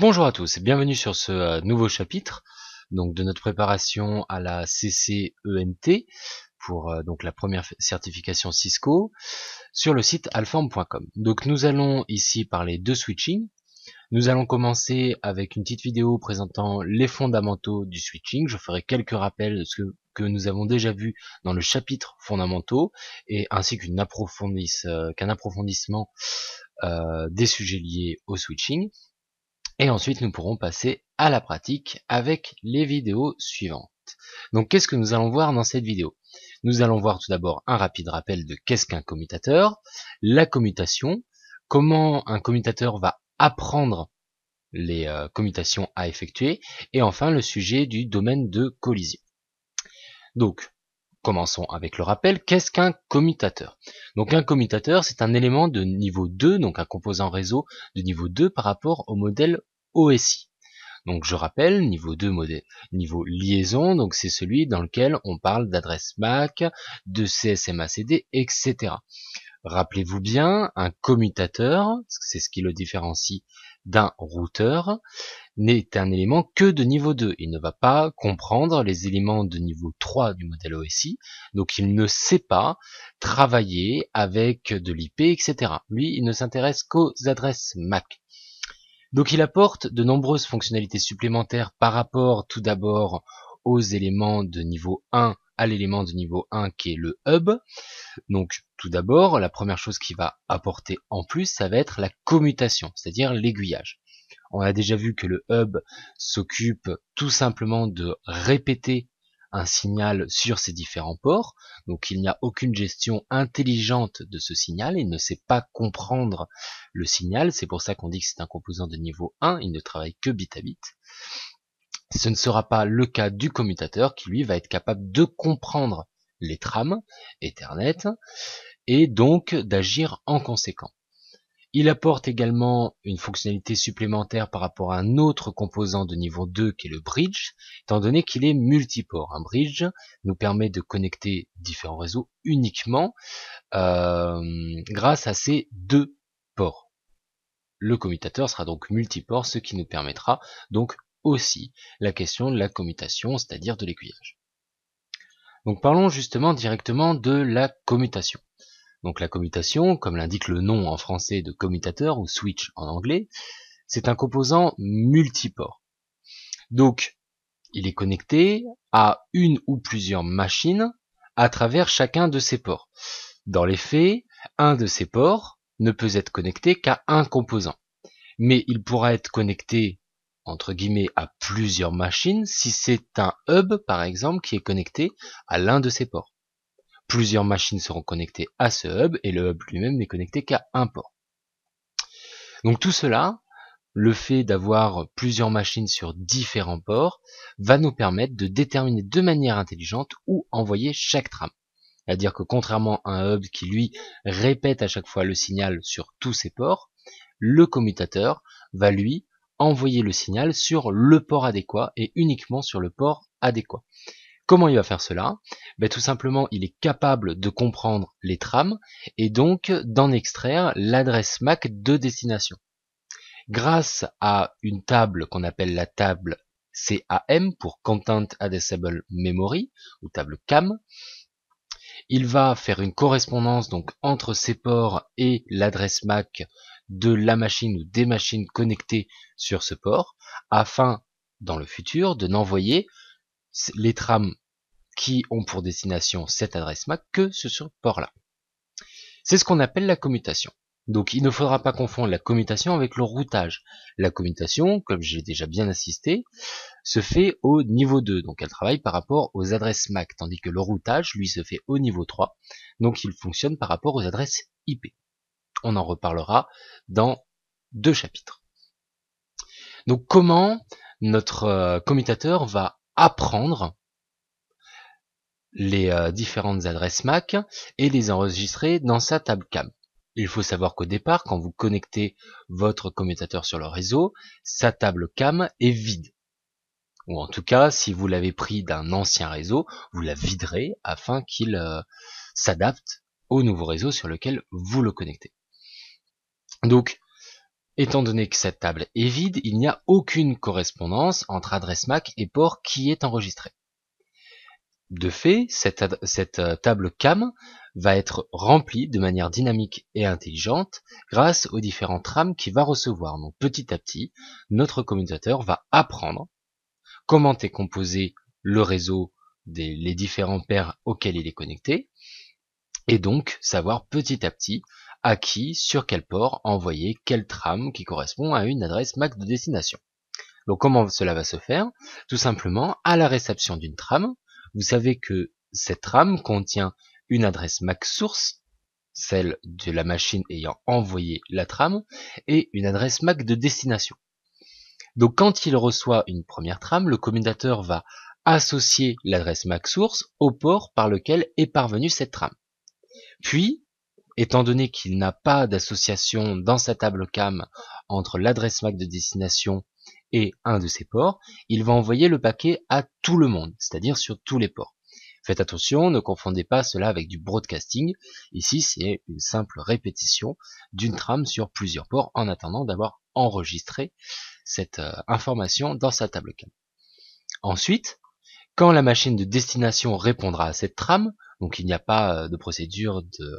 Bonjour à tous et bienvenue sur ce euh, nouveau chapitre donc de notre préparation à la CCENT pour euh, donc la première certification Cisco sur le site alform.com. Donc nous allons ici parler de switching. Nous allons commencer avec une petite vidéo présentant les fondamentaux du switching. Je ferai quelques rappels de ce que nous avons déjà vu dans le chapitre fondamentaux et ainsi qu'un approfondissement euh, des sujets liés au switching. Et ensuite, nous pourrons passer à la pratique avec les vidéos suivantes. Donc, qu'est-ce que nous allons voir dans cette vidéo? Nous allons voir tout d'abord un rapide rappel de qu'est-ce qu'un commutateur, la commutation, comment un commutateur va apprendre les euh, commutations à effectuer, et enfin le sujet du domaine de collision. Donc, Commençons avec le rappel. Qu'est-ce qu'un commutateur? Donc un commutateur, c'est un élément de niveau 2, donc un composant réseau de niveau 2 par rapport au modèle OSI. Donc je rappelle, niveau 2 modèle, niveau liaison, donc c'est celui dans lequel on parle d'adresse MAC, de CSMACD, etc. Rappelez-vous bien, un commutateur, c'est ce qui le différencie d'un routeur, n'est un élément que de niveau 2. Il ne va pas comprendre les éléments de niveau 3 du modèle OSI, donc il ne sait pas travailler avec de l'IP, etc. Lui, il ne s'intéresse qu'aux adresses MAC. Donc il apporte de nombreuses fonctionnalités supplémentaires par rapport tout d'abord aux éléments de niveau 1 à l'élément de niveau 1 qui est le hub. Donc tout d'abord, la première chose qu'il va apporter en plus, ça va être la commutation, c'est-à-dire l'aiguillage. On a déjà vu que le hub s'occupe tout simplement de répéter un signal sur ces différents ports. Donc il n'y a aucune gestion intelligente de ce signal, il ne sait pas comprendre le signal, c'est pour ça qu'on dit que c'est un composant de niveau 1, il ne travaille que bit à bit. Ce ne sera pas le cas du commutateur qui lui va être capable de comprendre les trames Ethernet et donc d'agir en conséquent. Il apporte également une fonctionnalité supplémentaire par rapport à un autre composant de niveau 2 qui est le bridge, étant donné qu'il est multiport. Un bridge nous permet de connecter différents réseaux uniquement euh, grâce à ces deux ports. Le commutateur sera donc multiport, ce qui nous permettra donc aussi la question de la commutation, c'est-à-dire de l'aiguillage. Donc parlons justement directement de la commutation. Donc la commutation, comme l'indique le nom en français de commutateur ou switch en anglais, c'est un composant multiport. Donc il est connecté à une ou plusieurs machines à travers chacun de ces ports. Dans les faits, un de ces ports ne peut être connecté qu'à un composant. Mais il pourra être connecté entre guillemets à plusieurs machines si c'est un hub par exemple qui est connecté à l'un de ces ports plusieurs machines seront connectées à ce hub et le hub lui-même n'est connecté qu'à un port. Donc tout cela, le fait d'avoir plusieurs machines sur différents ports, va nous permettre de déterminer de manière intelligente où envoyer chaque trame. C'est-à-dire que contrairement à un hub qui lui répète à chaque fois le signal sur tous ses ports, le commutateur va lui envoyer le signal sur le port adéquat et uniquement sur le port adéquat. Comment il va faire cela? Ben, Tout simplement, il est capable de comprendre les trames et donc d'en extraire l'adresse MAC de destination. Grâce à une table qu'on appelle la table CAM pour Content Addressable Memory ou table CAM, il va faire une correspondance donc entre ces ports et l'adresse MAC de la machine ou des machines connectées sur ce port afin dans le futur de n'envoyer les trames qui ont pour destination cette adresse MAC que ce port-là. C'est ce qu'on appelle la commutation. Donc il ne faudra pas confondre la commutation avec le routage. La commutation, comme j'ai déjà bien assisté, se fait au niveau 2, donc elle travaille par rapport aux adresses MAC, tandis que le routage, lui, se fait au niveau 3, donc il fonctionne par rapport aux adresses IP. On en reparlera dans deux chapitres. Donc comment notre euh, commutateur va apprendre les euh, différentes adresses MAC et les enregistrer dans sa table CAM? Il faut savoir qu'au départ, quand vous connectez votre commutateur sur le réseau, sa table CAM est vide. Ou en tout cas, si vous l'avez pris d'un ancien réseau, vous la viderez afin qu'il euh, s'adapte au nouveau réseau sur lequel vous le connectez. Donc, Étant donné que cette table est vide, il n'y a aucune correspondance entre adresse MAC et port qui est enregistré. De fait, cette, euh, table CAM va être remplie de manière dynamique et intelligente grâce aux différentes rames qu'il va recevoir. Donc petit à petit, notre commutateur va apprendre comment est composé le réseau des différents paires auxquels il est connecté, et donc savoir petit à petit à qui, sur quel port, envoyer quelle trame qui correspond à une adresse MAC de destination. Donc comment cela va se faire? Tout simplement, à la réception d'une trame, vous savez que cette trame contient une adresse MAC source, celle de la machine ayant envoyé la trame, et une adresse MAC de destination. Donc quand il reçoit une première trame, le commutateur va associer l'adresse MAC source au port par lequel est parvenue cette trame. Puis, étant donné qu'il n'a pas d'association dans sa table CAM entre l'adresse MAC de destination et un de ses ports, il va envoyer le paquet à tout le monde, c'est-à-dire sur tous les ports. Faites attention, ne confondez pas cela avec du broadcasting. Ici, c'est une simple répétition d'une trame sur plusieurs ports en attendant d'avoir enregistré cette euh, information dans sa table CAM. Ensuite, quand la machine de destination répondra à cette trame, donc il n'y a pas euh, de procédure euh,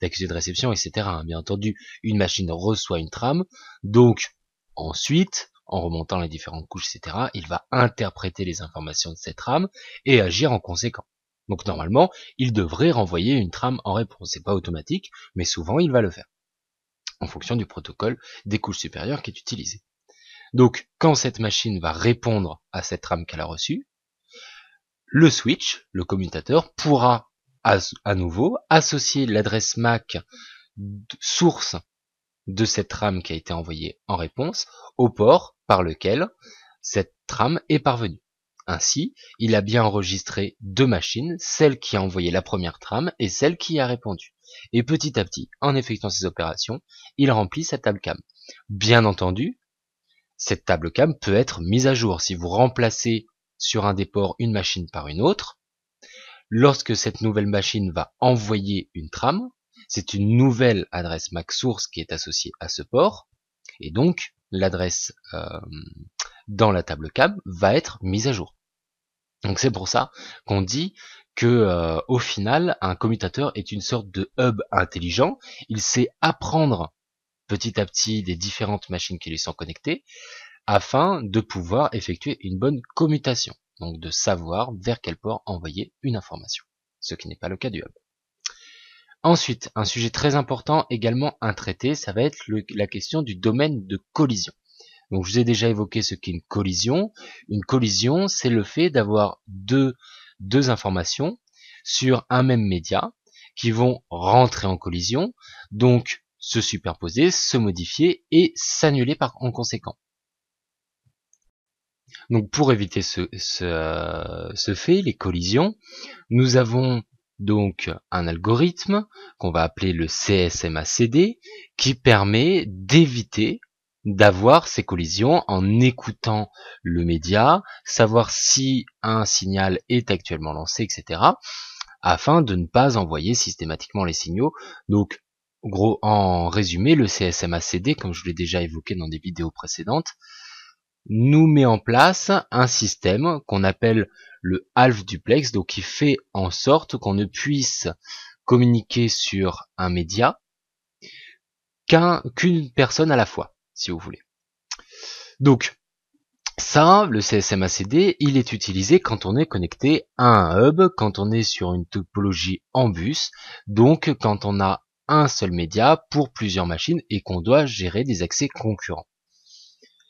d'accusé de, réception, etc. Hein. Bien entendu, une machine reçoit une trame, donc ensuite, en remontant les différentes couches, etc., il va interpréter les informations de cette trame et agir en conséquence. Donc normalement, il devrait renvoyer une trame en réponse. C'est pas automatique, mais souvent il va le faire, en fonction du protocole des couches supérieures qui est utilisé. Donc quand cette machine va répondre à cette trame qu'elle a reçue, le switch, le commutateur, pourra à, nouveau associer l'adresse MAC source de cette trame qui a été envoyée en réponse au port par lequel cette trame est parvenue. Ainsi, il a bien enregistré deux machines, celle qui a envoyé la première trame et celle qui a répondu. Et petit à petit, en effectuant ces opérations, il remplit sa table CAM. Bien entendu, cette table CAM peut être mise à jour. Si vous remplacez sur un des ports une machine par une autre, lorsque cette nouvelle machine va envoyer une trame, c'est une nouvelle adresse MAC source qui est associée à ce port, et donc l'adresse euh, dans la table CAM va être mise à jour. Donc c'est pour ça qu'on dit que euh, au final, un commutateur est une sorte de hub intelligent. Il sait apprendre petit à petit des différentes machines qui lui sont connectées afin de pouvoir effectuer une bonne commutation. Donc de savoir vers quel port envoyer une information. Ce qui n'est pas le cas du hub. Ensuite, un sujet très important également à traiter, ça va être la question du domaine de collision. Donc je vous ai déjà évoqué ce qu'est une collision. Une collision, c'est le fait d'avoir deux, deux informations sur un même média qui vont rentrer en collision, donc se superposer, se modifier et s'annuler par en conséquent. Donc pour éviter ce, ce, ce fait, les collisions, nous avons donc un algorithme qu'on va appeler le CSMACD qui permet d'éviter d'avoir ces collisions en écoutant le média, savoir si un signal est actuellement lancé, etc. afin de ne pas envoyer systématiquement les signaux. Donc, gros, en résumé, le CSMACD, comme je l'ai déjà évoqué dans des vidéos précédentes, nous met en place un système qu'on appelle le half duplex, donc qui fait en sorte qu'on ne puisse communiquer sur un média qu'une personne à la fois si vous voulez. Donc, ça, le CSMACD, il est utilisé quand on est connecté à un hub, quand on est sur une topologie en bus, donc quand on a un seul média pour plusieurs machines et qu'on doit gérer des accès concurrents.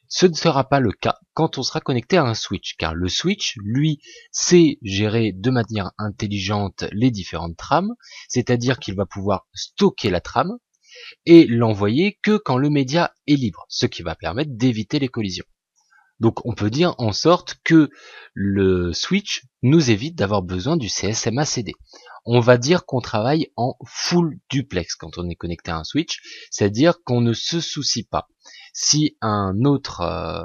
Ce ne sera pas le cas quand on sera connecté à un switch, car le switch, lui, sait gérer de manière intelligente les différentes trames, c'est-à-dire qu'il va pouvoir stocker la trame, et l'envoyer que quand le média est libre, ce qui va permettre d'éviter les collisions. Donc on peut dire en sorte que le switch nous évite d'avoir besoin du CSMA-CD. On va dire qu'on travaille en full duplex quand on est connecté à un switch, c'est-à-dire qu'on ne se soucie pas. Si un autre euh,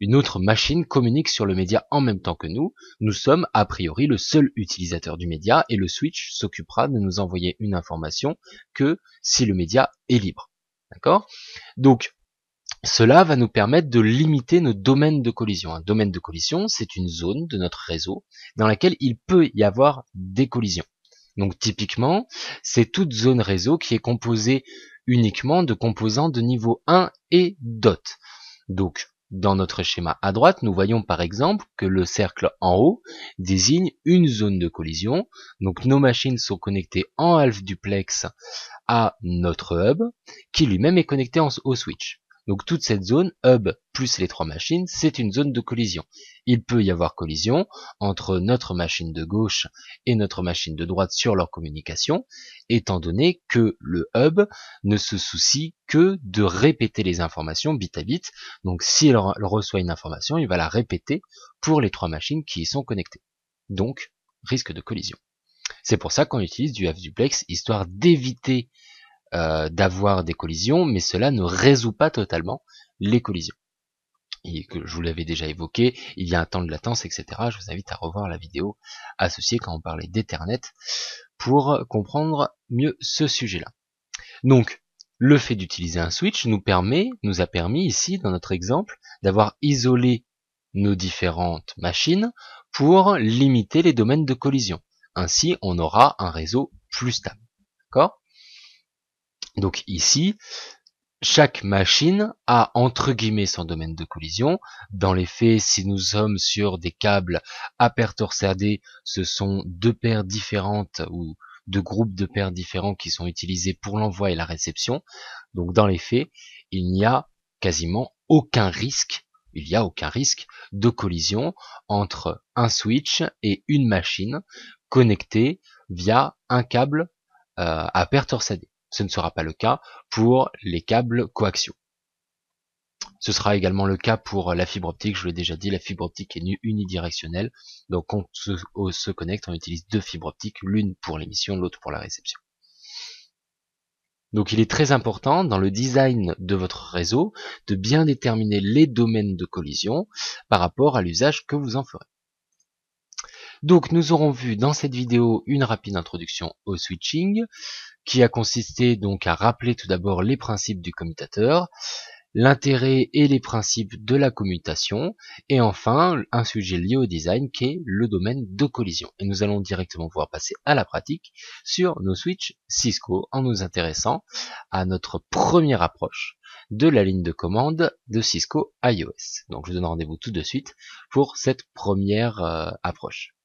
une autre machine communique sur le média en même temps que nous. Nous sommes a priori le seul utilisateur du média et le switch s'occupera de nous envoyer une information que si le média est libre. D'accord? Donc, cela va nous permettre de limiter nos domaines de collision. Un domaine de collision, c'est une zone de notre réseau dans laquelle il peut y avoir des collisions. Donc typiquement, c'est toute zone réseau qui est composée uniquement de composants de niveau 1 et dot. Donc dans notre schéma à droite, nous voyons par exemple que le cercle en haut désigne une zone de collision. Donc nos machines sont connectées en half duplex à notre hub, qui lui-même est connecté au switch. Donc toute cette zone, hub plus les trois machines, c'est une zone de collision. Il peut y avoir collision entre notre machine de gauche et notre machine de droite sur leur communication, étant donné que le hub ne se soucie que de répéter les informations bit à bit. Donc s'il reçoit une information, il va la répéter pour les trois machines qui y sont connectées. Donc, risque de collision. C'est pour ça qu'on utilise du half-duplex, histoire d'éviter euh, d'avoir des collisions, mais cela ne résout pas totalement les collisions. Et que je vous l'avais déjà évoqué, il y a un temps de latence, etc. Je vous invite à revoir la vidéo associée quand on parlait d'Ethernet pour comprendre mieux ce sujet-là. Donc, le fait d'utiliser un switch nous permet, nous a permis ici, dans notre exemple, d'avoir isolé nos différentes machines pour limiter les domaines de collision. Ainsi, on aura un réseau plus stable. D'accord? Donc ici, chaque machine a entre guillemets son domaine de collision. Dans les faits, si nous sommes sur des câbles à paires torsadées, ce sont deux paires différentes ou deux groupes de paires différents qui sont utilisés pour l'envoi et la réception. Donc dans les faits, il n'y a quasiment aucun risque, il n'y a aucun risque de collision entre un switch et une machine connectée via un câble euh, torsadées. Ce ne sera pas le cas pour les câbles coaxiaux. Ce sera également le cas pour la fibre optique, je vous l'ai déjà dit, la fibre optique est unidirectionnelle, donc quand on se, connecte, on utilise deux fibres optiques, l'une pour l'émission, l'autre pour la réception. Donc il est très important dans le design de votre réseau de bien déterminer les domaines de collision par rapport à l'usage que vous en ferez. Donc nous aurons vu dans cette vidéo une rapide introduction au switching, qui a consisté donc à rappeler tout d'abord les principes du commutateur, l'intérêt et les principes de la commutation, et enfin un sujet lié au design qui est le domaine de collision. Et nous allons directement pouvoir passer à la pratique sur nos switches Cisco en nous intéressant à notre première approche de la ligne de commande de Cisco iOS. Donc je vous donne rendez-vous tout de suite pour cette première euh, approche.